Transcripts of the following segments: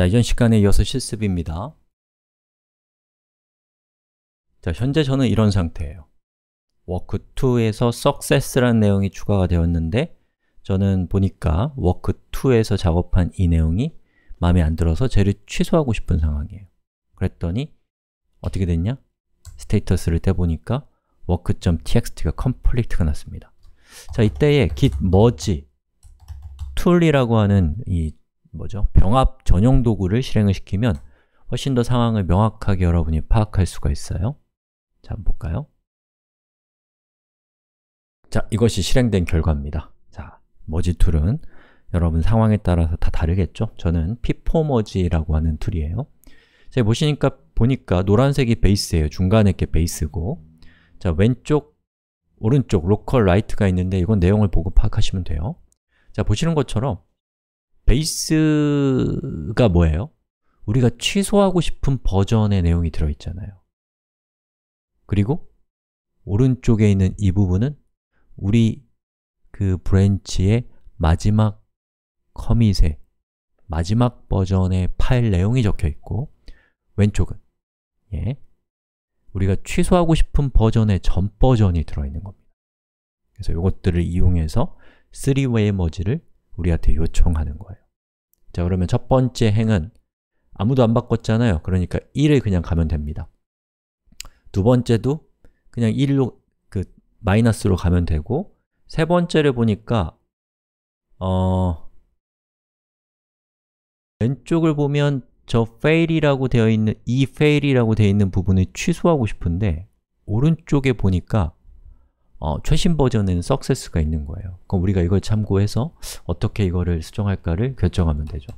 자, 이전 시간에 이어서 실습입니다. 자, 현재 저는 이런 상태예요. work 2에서 success라는 내용이 추가가 되었는데 저는 보니까 work 2에서 작업한 이 내용이 마음에 안 들어서 쟤를 취소하고 싶은 상황이에요. 그랬더니 어떻게 됐냐? status를 떼보니까 work.txt가 conflict가 났습니다. 자, 이때에 git merge tool이라고 하는 이 뭐죠? 병합 전용 도구를 실행을 시키면 훨씬 더 상황을 명확하게 여러분이 파악할 수가 있어요. 자, 한번 볼까요? 자, 이것이 실행된 결과입니다. 자, merge tool은 여러분 상황에 따라서 다 다르겠죠? 저는 P4Merge라고 하는 tool이에요. 자, 보시니까 보니까 노란색이 베이스예요. 중간에 게 베이스고 자, 왼쪽, 오른쪽, local, right가 있는데 이건 내용을 보고 파악하시면 돼요. 자, 보시는 것처럼 베이스가 뭐예요? 우리가 취소하고 싶은 버전의 내용이 들어있잖아요. 그리고 오른쪽에 있는 이 부분은 우리 그 branch의 마지막 commit의 마지막 버전의 파일 내용이 적혀 있고 왼쪽은 예, 우리가 취소하고 싶은 버전의 전 버전이 들어있는 겁니다. 그래서 이것들을 이용해서 3-way 머지를 우리한테 요청하는 거예요. 자, 그러면 첫 번째 행은 아무도 안 바꿨잖아요. 그러니까 1을 그냥 가면 됩니다. 두 번째도 그냥 1로 그 마이너스로 가면 되고 세 번째를 보니까 어 왼쪽을 보면 저 fail이라고 되어 있는 이 fail이라고 되어 있는 부분을 취소하고 싶은데 오른쪽에 보니까 어, 최신 버전에는 success가 있는 거예요. 그럼 우리가 이걸 참고해서 어떻게 이거를 수정할까를 결정하면 되죠.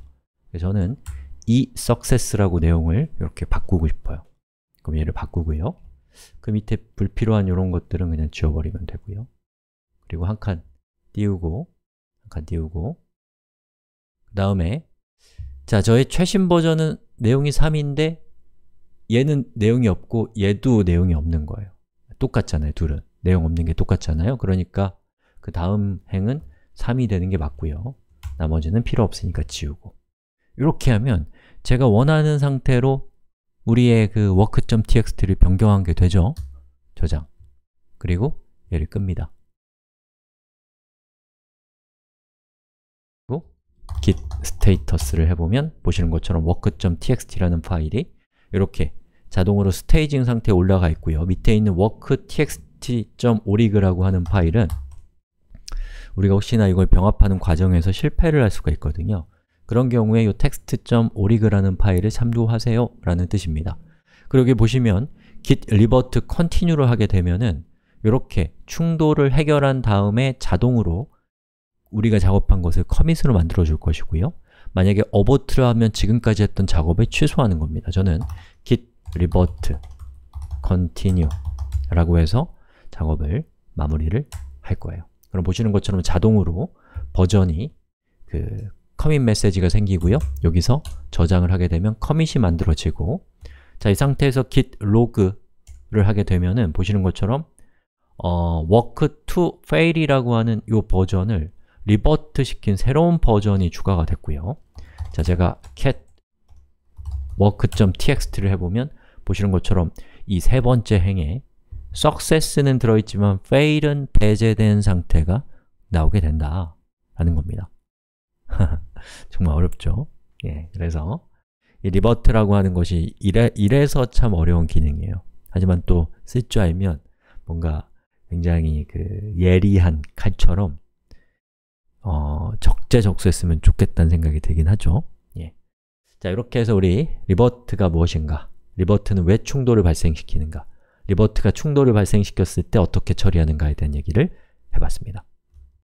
저는 이 success라고 내용을 이렇게 바꾸고 싶어요. 그럼 얘를 바꾸고요. 그 밑에 불필요한 이런 것들은 그냥 지워버리면 되고요. 그리고 한 칸 띄우고 한 칸 띄우고 그 다음에 자, 저의 최신 버전은 내용이 3인데 얘는 내용이 없고 얘도 내용이 없는 거예요. 똑같잖아요, 둘은. 내용 없는 게 똑같잖아요. 그러니까 그 다음 행은 3이 되는 게 맞고요. 나머지는 필요 없으니까 지우고 이렇게 하면 제가 원하는 상태로 우리의 그 work.txt를 변경한 게 되죠. 저장. 그리고 얘를 끕니다. 그리고 git status를 해보면 보시는 것처럼 work.txt라는 파일이 이렇게 자동으로 스테이징 상태에 올라가 있고요. 밑에 있는 work.txt.org라고 하는 파일은 우리가 혹시나 이걸 병합하는 과정에서 실패를 할 수가 있거든요. 그런 경우에 이 text.org라는 파일을 참조하세요 라는 뜻입니다. 그리고 여기 보시면 git revert continue를 하게 되면은 이렇게 충돌을 해결한 다음에 자동으로 우리가 작업한 것을 커밋으로 만들어 줄 것이고요. 만약에 abort를 하면 지금까지 했던 작업을 취소하는 겁니다. 저는 git revert continue 라고 해서 작업을 마무리를 할 거예요. 그럼 보시는 것처럼 자동으로 버전이 그 커밋 메시지가 생기고요. 여기서 저장을 하게 되면 commit이 만들어지고 자, 이 상태에서 git log를 하게 되면은 보시는 것처럼 어, work 2 fail이라고 하는 이 버전을 revert 시킨 새로운 버전이 추가가 됐고요. 자, 제가 cat work.txt를 해보면 보시는 것처럼 이 세 번째 행에 success는 들어있지만 fail은 배제된 상태가 나오게 된다 라는 겁니다. 정말 어렵죠? 예, 그래서 이 revert라고 하는 것이 이래, 이래서 참 어려운 기능이에요. 하지만 또 쓸 줄 알면 뭔가 굉장히 그 예리한 칼처럼 어, 적재적소했으면 좋겠다는 생각이 들긴 하죠. 예. 자, 이렇게 해서 우리 revert가 무엇인가? revert는 왜 충돌을 발생시키는가? revert가 충돌을 발생시켰을 때 어떻게 처리하는가에 대한 얘기를 해봤습니다.